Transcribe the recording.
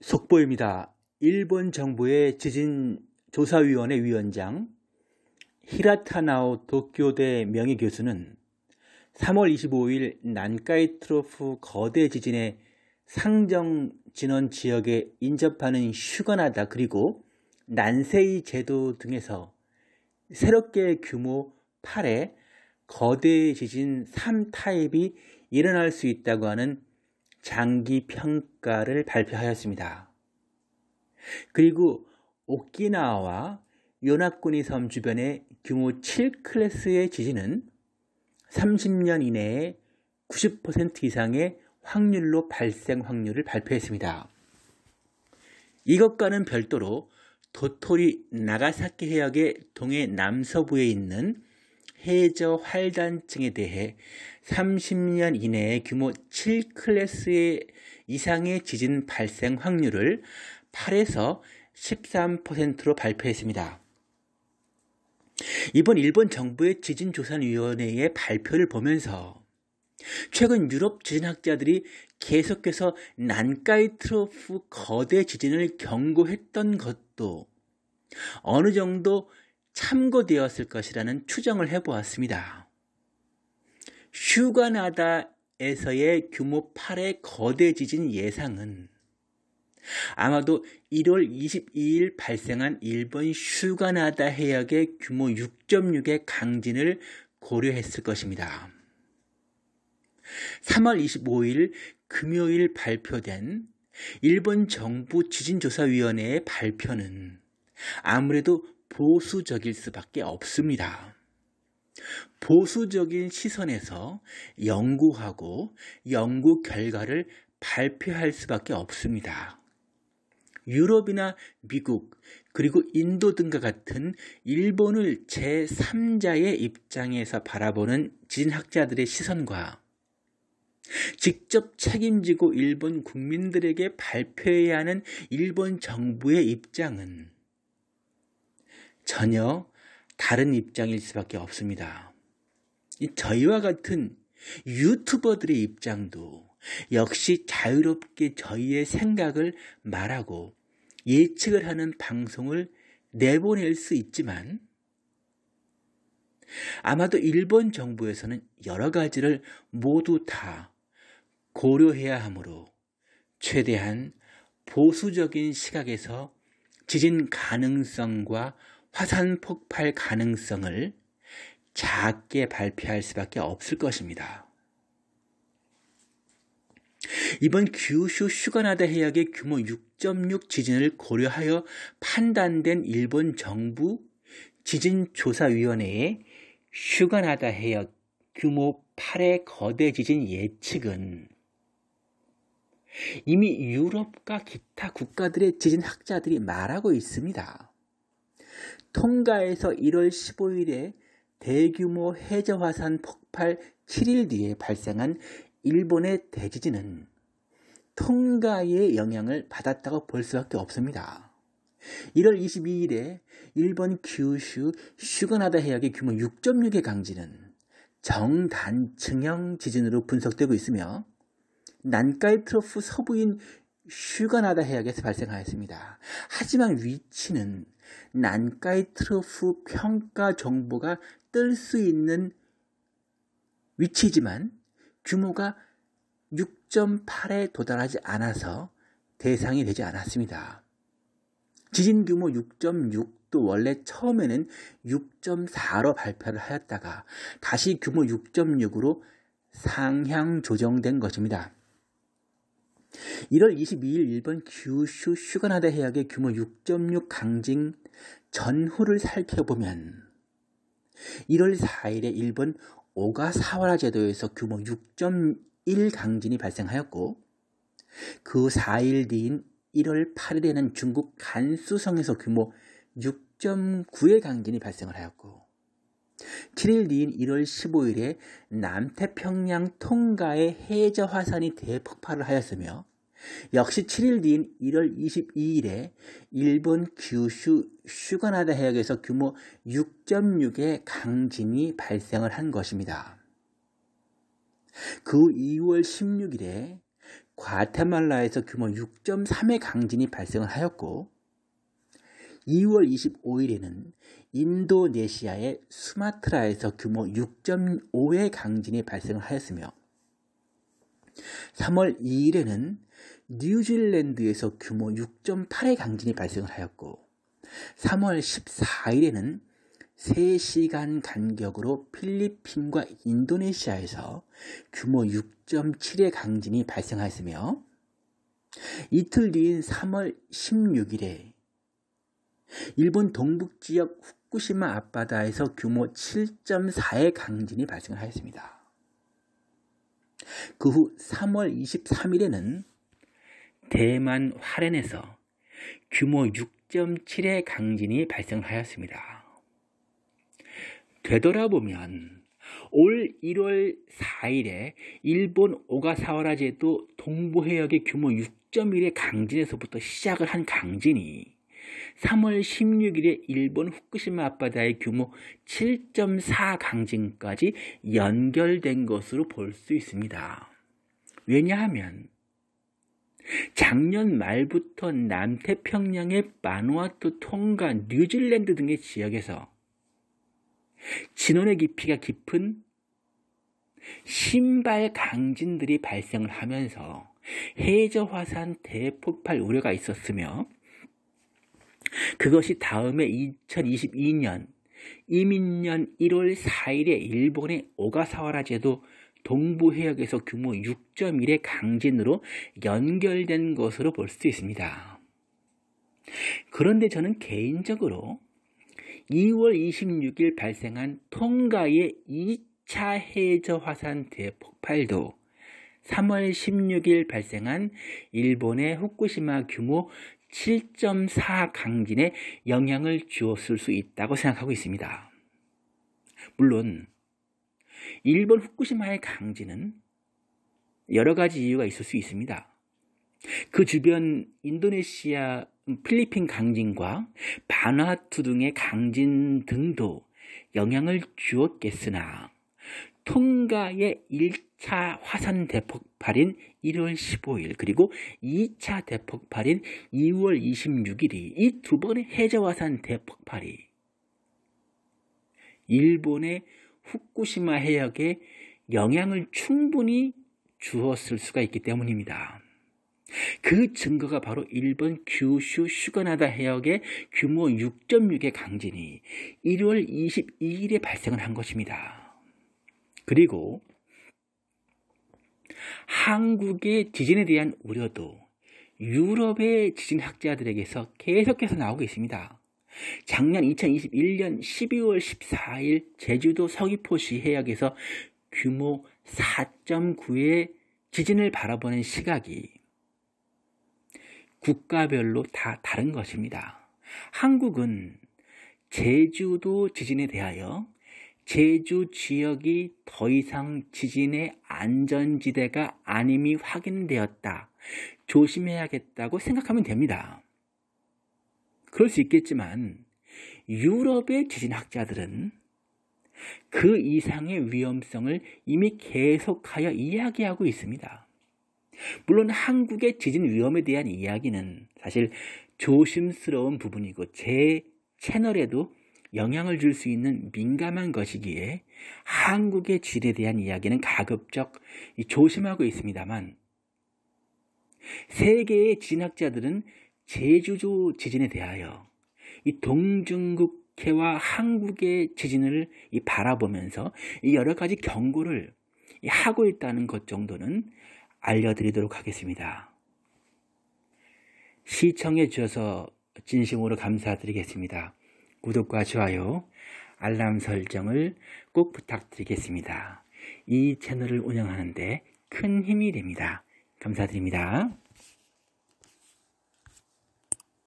속보입니다. 일본 정부의 지진 조사위원회 위원장 히라타나오 도쿄대 명예교수는 3월 25일 난카이 트로프 거대 지진의 상정 진원 지역에 인접하는 슈가나다 그리고 난세이 제도 등에서 새롭게 규모 8의 거대 지진 3타입이 일어날 수 있다고 하는 장기 평가를 발표하였습니다. 그리고 오키나와와 요나쿠니 섬 주변의 규모 7클래스의 지진은 30년 이내에 90% 이상의 확률로 발생 확률을 발표했습니다. 이것과는 별도로 도토리 나가사키 해역의 동해 남서부에 있는 해저 활단층에 대해 30년 이내에 규모 7클래스의 이상의 지진 발생 확률을 8에서 13%로 발표했습니다. 이번 일본 정부의 지진조사위원회의 발표를 보면서 최근 유럽 지진학자들이 계속해서 난카이 트로프 거대 지진을 경고했던 것도 어느 정도 참고되었을 것이라는 추정을 해보았습니다. 슈가나다에서의 규모 8의 거대 지진 예상은 아마도 1월 22일 발생한 일본 슈가나다 해역의 규모 6.6의 강진을 고려했을 것입니다. 3월 25일 금요일 발표된 일본 정부 지진조사위원회의 발표는 아무래도 보수적일 수밖에 없습니다. 보수적인 시선에서 연구하고 연구 결과를 발표할 수밖에 없습니다. 유럽이나 미국 그리고 인도 등과 같은 일본을 제3자의 입장에서 바라보는 지진학자들의 시선과 직접 책임지고 일본 국민들에게 발표해야 하는 일본 정부의 입장은 전혀 다른 입장일 수밖에 없습니다. 저희와 같은 유튜버들의 입장도 역시 자유롭게 저희의 생각을 말하고 예측을 하는 방송을 내보낼 수 있지만 아마도 일본 정부에서는 여러 가지를 모두 다 고려해야 하므로 최대한 보수적인 시각에서 지진 가능성과 화산 폭발 가능성을 작게 발표할 수밖에 없을 것입니다. 이번 규슈 슈가나다 해역의 규모 6.6 지진을 고려하여 판단된 일본 정부 지진조사위원회의 슈가나다 해역 규모 8의 거대 지진 예측은 이미 유럽과 기타 국가들의 지진 학자들이 말하고 있습니다. 통가에서 1월 15일에 대규모 해저화산 폭발 7일 뒤에 발생한 일본의 대지진은 통가의 영향을 받았다고 볼 수밖에 없습니다. 1월 22일에 일본 규슈 휴가나다 해역의 규모 6.6의 강진은 정단층형 지진으로 분석되고 있으며 난카이 트로프 서부인 휴가나다 해역에서 발생하였습니다. 하지만 위치는 난카이 트로프 평가 정보가 뜰 수 있는 위치지만 규모가 6.8에 도달하지 않아서 대상이 되지 않았습니다. 지진 규모 6.6도 원래 처음에는 6.4로 발표를 하였다가 다시 규모 6.6으로 상향 조정된 것입니다. 1월 22일 일본 규슈 슈가나다 해역의 규모 6.6 강진 전후를 살펴보면 1월 4일에 일본 오가사와라 제도에서 규모 6.1 강진이 발생하였고 그 4일 뒤인 1월 8일에는 중국 간수성에서 규모 6.9의 강진이 발생을 하였고 7일 뒤인 1월 15일에 남태평양 통가의 해저 화산이 대폭발을 하였으며 역시 7일 뒤인 1월 22일에 일본 규슈 슈가나다 해역에서 규모 6.6의 강진이 발생을 한 것입니다. 그 2월 16일에 과테말라에서 규모 6.3의 강진이 발생을 하였고 2월 25일에는 인도네시아의 수마트라에서 규모 6.5의 강진이 발생을 하였으며 3월 2일에는 뉴질랜드에서 규모 6.8의 강진이 발생을 하였고 3월 14일에는 3시간 간격으로 필리핀과 인도네시아에서 규모 6.7의 강진이 발생하였으며 이틀 뒤인 3월 16일에 일본 동북지역 후쿠시마 앞바다에서 규모 7.4의 강진이 발생하였습니다. 그 후 3월 23일에는 대만 화롄에서 규모 6.7의 강진이 발생하였습니다. 되돌아보면 올 1월 4일에 일본 오가사와라 제도 동부해역의 규모 6.1의 강진에서부터 시작을 한 강진이 3월 16일에 일본 후쿠시마 앞바다의 규모 7.4 강진까지 연결된 것으로 볼 수 있습니다. 왜냐하면 작년 말부터 남태평양의 마누아투, 통가, 뉴질랜드 등의 지역에서 진원의 깊이가 깊은 신발 강진들이 발생을 하면서 해저 화산 대폭발 우려가 있었으며 그것이 다음에 2022년 이민년 1월 4일에 일본의 오가사와라 제도 동부 해역에서 규모 6.1의 강진으로 연결된 것으로 볼 수 있습니다. 그런데 저는 개인적으로 2월 26일 발생한 통가의 2차 해저 화산 대폭발도 3월 16일 발생한 일본의 후쿠시마 규모 7.4 강진에 영향을 주었을 수 있다고 생각하고 있습니다. 물론 일본 후쿠시마의 강진은 여러 가지 이유가 있을 수 있습니다. 그 주변 인도네시아, 필리핀 강진과 바나투 등의 강진 등도 영향을 주었겠으나 통가의 1차 화산 대폭발인 1월 15일 그리고 2차 대폭발인 2월 26일이 이 두 번의 해저화산 대폭발이 일본의 후쿠시마 해역에 영향을 충분히 주었을 수가 있기 때문입니다. 그 증거가 바로 일본 규슈 슈가나다 해역의 규모 6.6의 강진이 1월 22일에 발생을 한 것입니다. 그리고 한국의 지진에 대한 우려도 유럽의 지진 학자들에게서 계속해서 나오고 있습니다. 작년 2021년 12월 14일 제주도 서귀포시 해역에서 규모 4.9의 지진을 바라보는 시각이 국가별로 다 다른 것입니다. 한국은 제주도 지진에 대하여 제주 지역이 더 이상 지진의 안전지대가 아님이 확인되었다. 조심해야겠다고 생각하면 됩니다. 그럴 수 있겠지만 유럽의 지진학자들은 그 이상의 위험성을 이미 계속하여 이야기하고 있습니다. 물론 한국의 지진 위험에 대한 이야기는 사실 조심스러운 부분이고 제 채널에도 영향을 줄 수 있는 민감한 것이기에 한국의 질에 대한 이야기는 가급적 조심하고 있습니다만 세계의 진학자들은 제주도 지진에 대하여 이 동중국해와 한국의 지진을 바라보면서 여러 가지 경고를 하고 있다는 것 정도는 알려드리도록 하겠습니다. 시청해 주셔서 진심으로 감사드리겠습니다. 구독과 좋아요, 알람 설정을 꼭 부탁드리겠습니다. 이 채널을 운영하는데 큰 힘이 됩니다. 감사드립니다.